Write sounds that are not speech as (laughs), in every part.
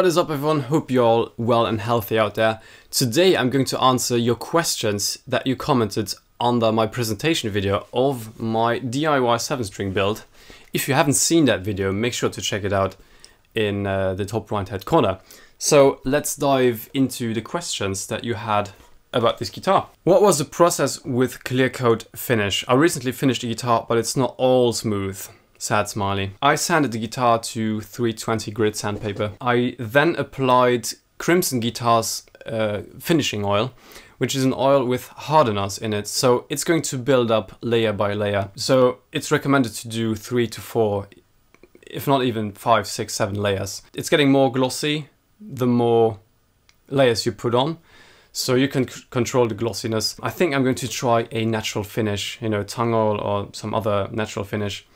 what is up everyone? Hope you're all well and healthy out there. Today I'm going to answer your questions that you commented under my presentation video of my DIY 7-string build. If you haven't seen that video, make sure to check it out in uh, the top right hand corner. So let's dive into the questions that you had about this guitar. What was the process with clear coat finish? I recently finished the guitar, but it's not all smooth. Sad smiley. I sanded the guitar to 320 grit sandpaper. I then applied Crimson Guitars uh, finishing oil, which is an oil with hardeners in it. So it's going to build up layer by layer. So it's recommended to do three to four, if not even five, six, seven layers. It's getting more glossy the more layers you put on. So you can control the glossiness. I think I'm going to try a natural finish, you know, tung oil or some other natural finish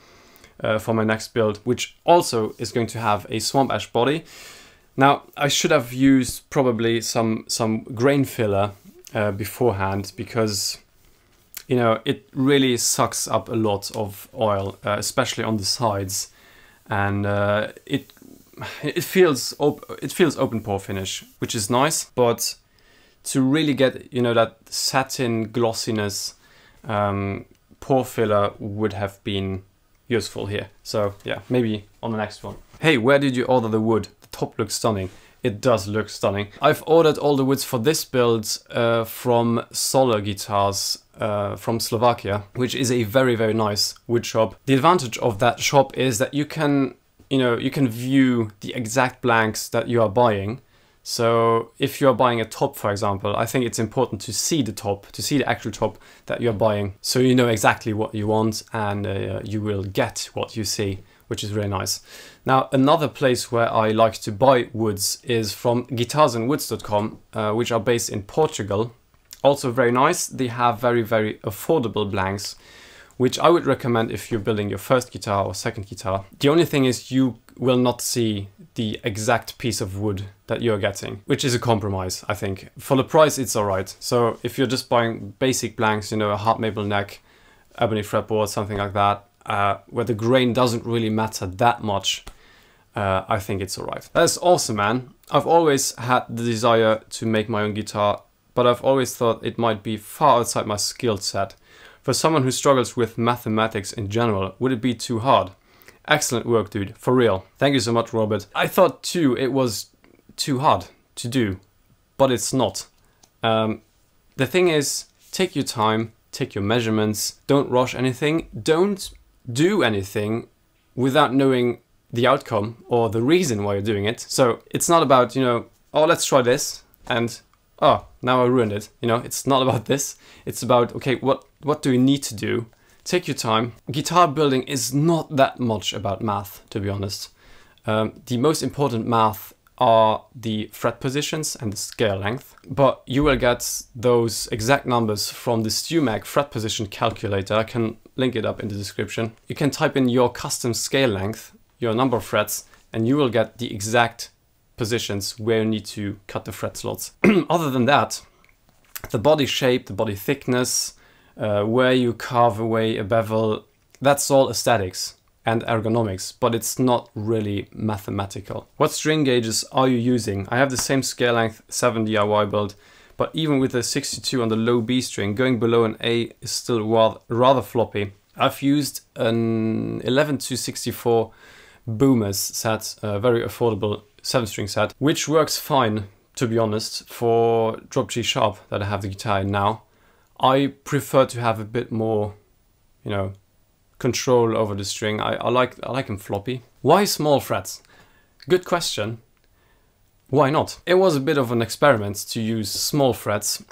uh, for my next build, which also is going to have a swamp ash body. Now, I should have used probably some, some grain filler uh, beforehand because, you know, it really sucks up a lot of oil, uh, especially on the sides. And uh, it it feels it feels open pore finish, which is nice, but to really get you know that satin glossiness, um, pore filler would have been useful here. So yeah, maybe on the next one. Hey, where did you order the wood? The top looks stunning. It does look stunning. I've ordered all the woods for this build uh, from Soller Guitars uh, from Slovakia, which is a very, very nice wood shop. The advantage of that shop is that you can, you know, you can view the exact blanks that you are buying so if you're buying a top, for example, I think it's important to see the top, to see the actual top that you're buying. So you know exactly what you want and uh, you will get what you see, which is really nice. Now, another place where I like to buy woods is from guitarsandwoods.com, uh, which are based in Portugal. Also very nice. They have very, very affordable blanks which I would recommend if you're building your first guitar or second guitar. The only thing is you will not see the exact piece of wood that you're getting, which is a compromise, I think. For the price, it's alright. So if you're just buying basic blanks, you know, a hard maple neck, ebony fretboard, something like that, uh, where the grain doesn't really matter that much, uh, I think it's alright. That's awesome, man. I've always had the desire to make my own guitar, but I've always thought it might be far outside my skill set. For someone who struggles with mathematics in general, would it be too hard? Excellent work, dude. For real. Thank you so much, Robert. I thought too it was too hard to do, but it's not. Um, the thing is, take your time, take your measurements, don't rush anything, don't do anything without knowing the outcome or the reason why you're doing it. So it's not about, you know, oh, let's try this and oh, now I ruined it. You know, it's not about (laughs) this. It's about, okay, what, what do we need to do? Take your time. Guitar building is not that much about math, to be honest. Um, the most important math are the fret positions and the scale length, but you will get those exact numbers from the StewMac fret position calculator. I can link it up in the description. You can type in your custom scale length, your number of frets, and you will get the exact positions where you need to cut the fret slots. (clears throat) Other than that, the body shape, the body thickness, uh, where you carve away a bevel, that's all aesthetics and ergonomics, but it's not really mathematical. What string gauges are you using? I have the same scale length 7 DIY build, but even with a 62 on the low B string, going below an A is still rather, floppy. I've used an 11 to 64 Boomers set, a very affordable 7 string set, which works fine, to be honest, for drop G sharp that I have the guitar in now. I prefer to have a bit more, you know, control over the string. I, I like I like them floppy. Why small frets? Good question. Why not? It was a bit of an experiment to use small frets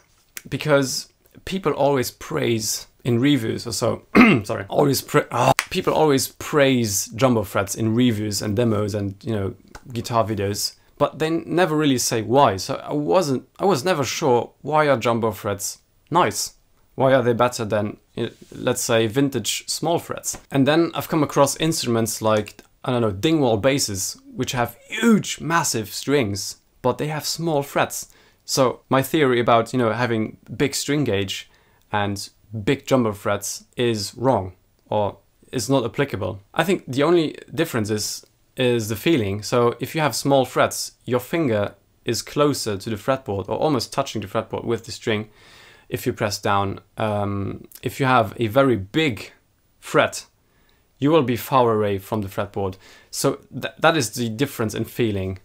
because people always praise in reviews or so. (clears throat) sorry, always pra oh, people always praise jumbo frets in reviews and demos and you know guitar videos, but they never really say why. So I wasn't, I was never sure why are jumbo frets nice. Why are they better than, let's say, vintage small frets? And then I've come across instruments like, I don't know, Dingwall basses, which have huge, massive strings, but they have small frets. So my theory about, you know, having big string gauge and big jumbo frets is wrong, or is not applicable. I think the only difference is is the feeling. So if you have small frets, your finger is closer to the fretboard or almost touching the fretboard with the string if you press down. Um, if you have a very big fret, you will be far away from the fretboard. So th that is the difference in feeling.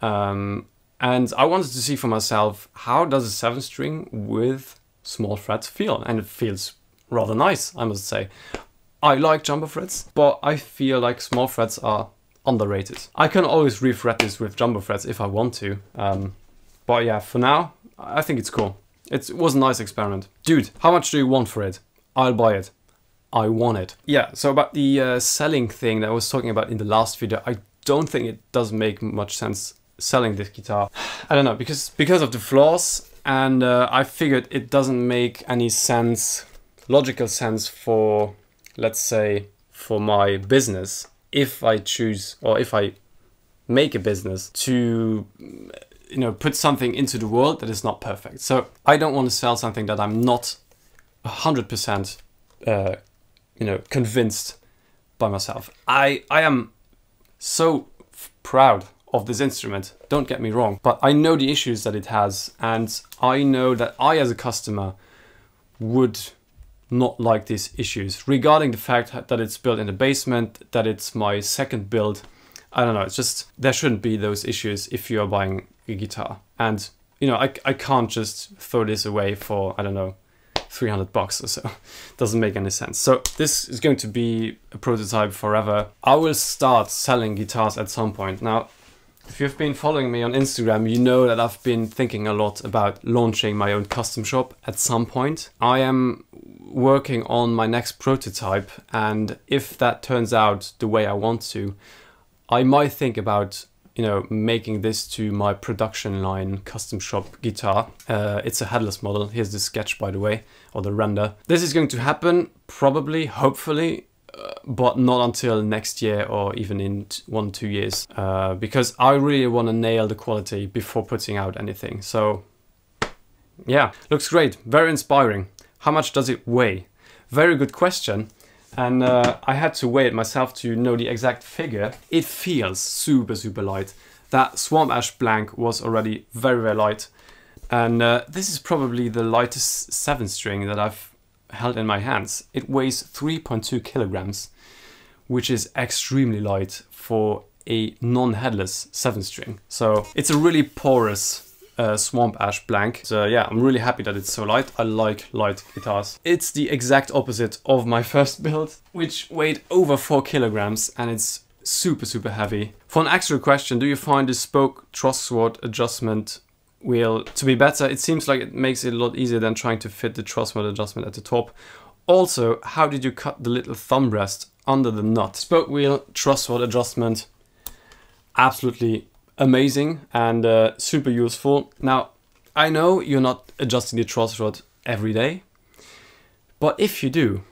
Um, and I wanted to see for myself, how does a seven string with small frets feel? And it feels rather nice, I must say. I like jumbo frets, but I feel like small frets are underrated. I can always refret this with jumbo frets if I want to. Um, but yeah, for now, I think it's cool. It's, it was a nice experiment. Dude, how much do you want for it? I'll buy it. I want it. Yeah, so about the uh, selling thing that I was talking about in the last video, I don't think it does make much sense selling this guitar. (sighs) I don't know, because because of the flaws, and uh, I figured it doesn't make any sense, logical sense for, let's say, for my business if I choose or if I make a business to you know put something into the world that is not perfect. So I don't want to sell something that I'm not 100% uh, you know convinced by myself. I I am so proud of this instrument. Don't get me wrong, but I know the issues that it has and I know that I as a customer would not like these issues regarding the fact that it's built in the basement, that it's my second build. I don't know, it's just there shouldn't be those issues if you are buying a guitar. And you know, I, I can't just throw this away for, I don't know, 300 bucks or so. (laughs) Doesn't make any sense. So this is going to be a prototype forever. I will start selling guitars at some point. Now, if you've been following me on Instagram, you know that I've been thinking a lot about launching my own custom shop at some point. I am working on my next prototype and if that turns out the way I want to, I might think about you know making this to my production line custom shop guitar. Uh, it's a headless model. Here's the sketch by the way, or the render. This is going to happen probably, hopefully, uh, but not until next year or even in one two years uh, because I really want to nail the quality before putting out anything. So yeah, looks great, very inspiring. How much does it weigh? Very good question. And uh, I had to weigh it myself to know the exact figure. It feels super, super light. That Swamp Ash Blank was already very, very light. And uh, this is probably the lightest 7 string that I've held in my hands. It weighs 3.2 kilograms, which is extremely light for a non-headless 7 string. So it's a really porous uh, Swamp Ash Blank. So yeah, I'm really happy that it's so light. I like light guitars. It's the exact opposite of my (laughs) first build, which weighed over 4 kilograms and it's super, super heavy. For an extra question, do you find the spoke truss rod adjustment wheel to be better? It seems like it makes it a lot easier than trying to fit the truss rod adjustment at the top. Also, how did you cut the little thumb rest under the nut? Spoke wheel, truss rod adjustment, absolutely amazing and uh, super useful. Now, I know you're not adjusting the truss rod every day, but if you do,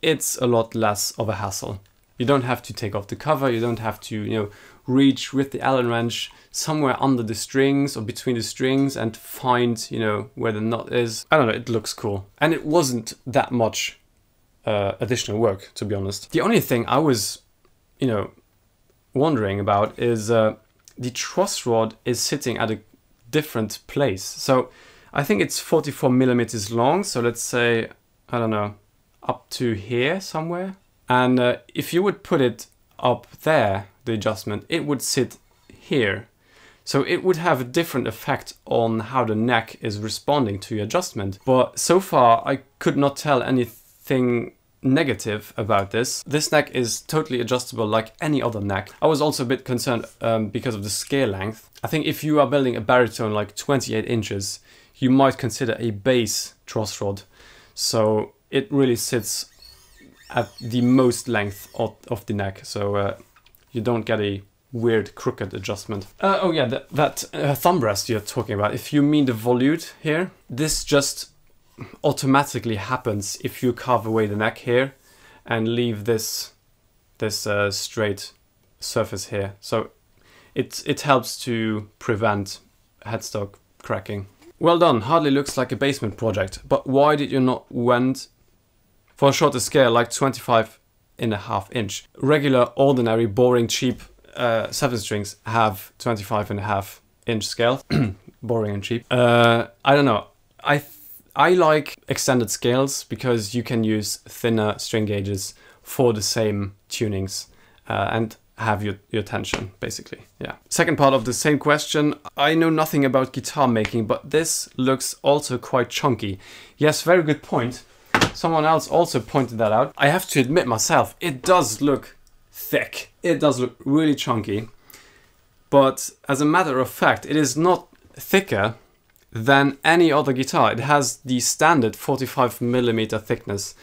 it's a lot less of a hassle. You don't have to take off the cover, you don't have to, you know, reach with the Allen wrench somewhere under the strings or between the strings and find, you know, where the nut is. I don't know, it looks cool. And it wasn't that much uh, additional work, to be honest. The only thing I was, you know, wondering about is uh, the truss rod is sitting at a different place. So I think it's 44 millimeters long. So let's say, I don't know, up to here somewhere. And uh, if you would put it up there, the adjustment, it would sit here. So it would have a different effect on how the neck is responding to your adjustment. But so far I could not tell anything negative about this. This neck is totally adjustable like any other neck. I was also a bit concerned um, because of the scale length. I think if you are building a baritone like 28 inches, you might consider a bass truss rod. So it really sits at the most length of, of the neck. So uh, you don't get a weird crooked adjustment. Uh, oh yeah, that, that uh, thumb rest you're talking about, if you mean the volute here, this just automatically happens if you carve away the neck here and leave this this uh, straight surface here. So it, it helps to prevent headstock cracking. Well done, hardly looks like a basement project, but why did you not went for a shorter scale like 25 and a half inch? Regular, ordinary, boring, cheap uh, 7 strings have 25 and a half inch scale. (clears throat) Boring and cheap. Uh, I don't know. I I like extended scales because you can use thinner string gauges for the same tunings uh, and have your, your tension, basically. Yeah. Second part of the same question. I know nothing about guitar making, but this looks also quite chunky. Yes, very good point. Someone else also pointed that out. I have to admit myself, it does look thick. It does look really chunky. But as a matter of fact, it is not thicker than any other guitar. It has the standard 45 millimeter thickness.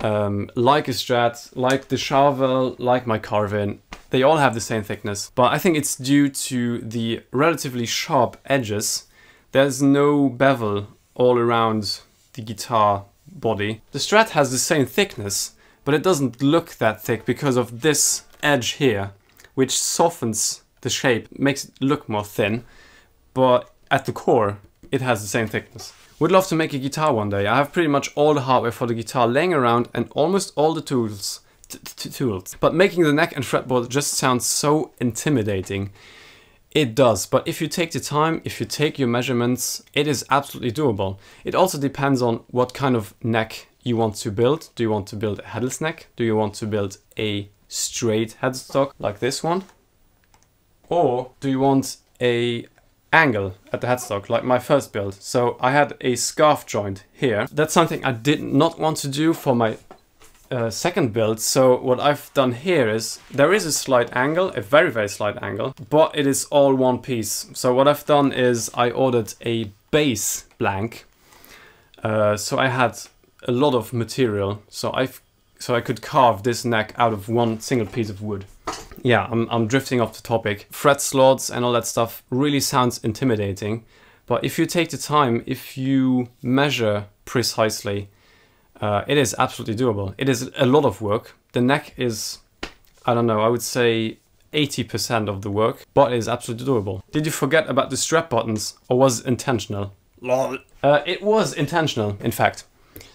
Um, like a Strat, like the Charvel, like my Carvin, they all have the same thickness. But I think it's due to the relatively sharp edges. There's no bevel all around the guitar body. The Strat has the same thickness, but it doesn't look that thick because of this edge here, which softens the shape, makes it look more thin. But at the core, it has the same thickness. Would love to make a guitar one day. I have pretty much all the hardware for the guitar laying around and almost all the tools. tools. But making the neck and fretboard just sounds so intimidating. It does, but if you take the time, if you take your measurements, it is absolutely doable. It also depends on what kind of neck you want to build. Do you want to build a headless neck? Do you want to build a straight headstock like this one? Or do you want a angle at the headstock, like my first build. So I had a scarf joint here. That's something I did not want to do for my uh, second build. So what I've done here is there is a slight angle, a very, very slight angle, but it is all one piece. So what I've done is I ordered a bass blank. Uh, so I had a lot of material. So I've so I could carve this neck out of one single piece of wood yeah, I'm, I'm drifting off the topic. Fret slots and all that stuff really sounds intimidating. But if you take the time, if you measure precisely, uh, it is absolutely doable. It is a lot of work. The neck is, I don't know, I would say 80% of the work, but it is absolutely doable. Did you forget about the strap buttons or was it intentional? Lol. Uh, it was intentional, in fact.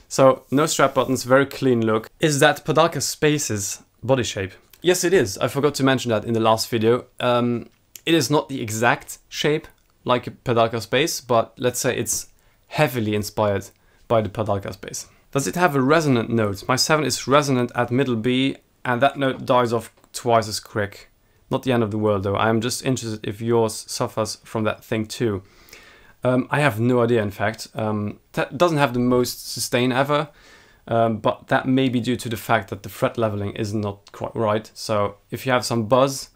So no strap buttons, very clean look. Is that Padalka Space's body shape? Yes, it is. I forgot to mention that in the last video. Um, it is not the exact shape like a Padalka Space, but let's say it's heavily inspired by the Padalka Space. Does it have a resonant note? My 7 is resonant at middle B, and that note dies off twice as quick. Not the end of the world though, I am just interested if yours suffers from that thing too. Um, I have no idea in fact. Um, that doesn't have the most sustain ever, um, but that may be due to the fact that the fret leveling is not quite right. So if you have some buzz,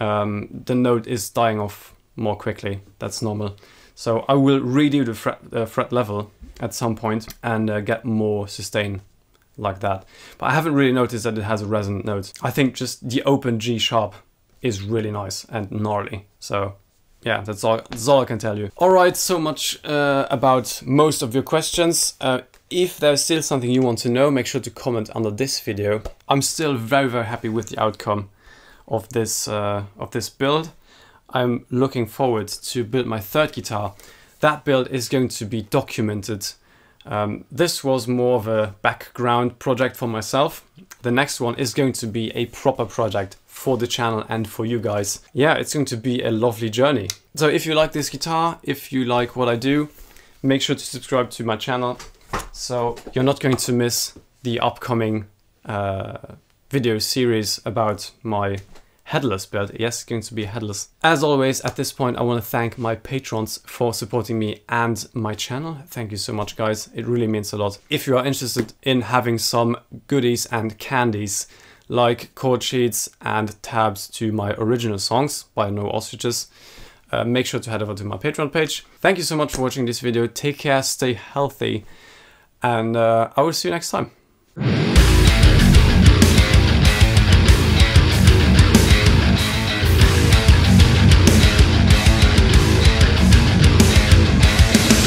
um, the note is dying off more quickly. That's normal. So I will redo the fret, uh, fret level at some point and uh, get more sustain like that. But I haven't really noticed that it has a resonant note. I think just the open G sharp is really nice and gnarly. So yeah, that's all, that's all I can tell you. All right, so much uh, about most of your questions. Uh, if there's still something you want to know, make sure to comment under this video. I'm still very, very happy with the outcome of this, uh, of this build. I'm looking forward to build my third guitar. That build is going to be documented. Um, this was more of a background project for myself. The next one is going to be a proper project for the channel and for you guys. Yeah, it's going to be a lovely journey. So if you like this guitar, if you like what I do, make sure to subscribe to my channel so you're not going to miss the upcoming uh, video series about my headless build. Yes, going to be headless. As always, at this point, I want to thank my patrons for supporting me and my channel. Thank you so much, guys. It really means a lot. If you are interested in having some goodies and candies, like chord sheets and tabs to my original songs by No Ostriches, uh, make sure to head over to my Patreon page. Thank you so much for watching this video. Take care, stay healthy, and uh, I will see you next time.